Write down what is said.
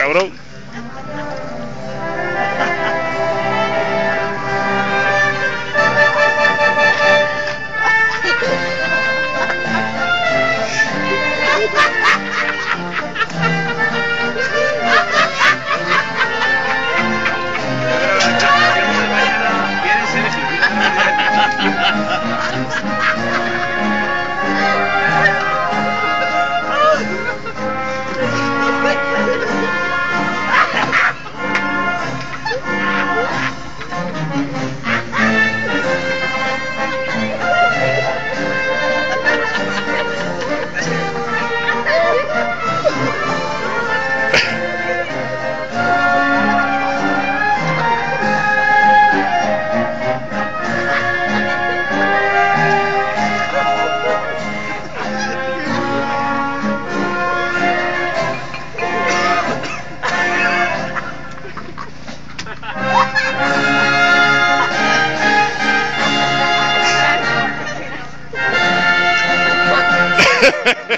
Cabrón. Ha ha ha!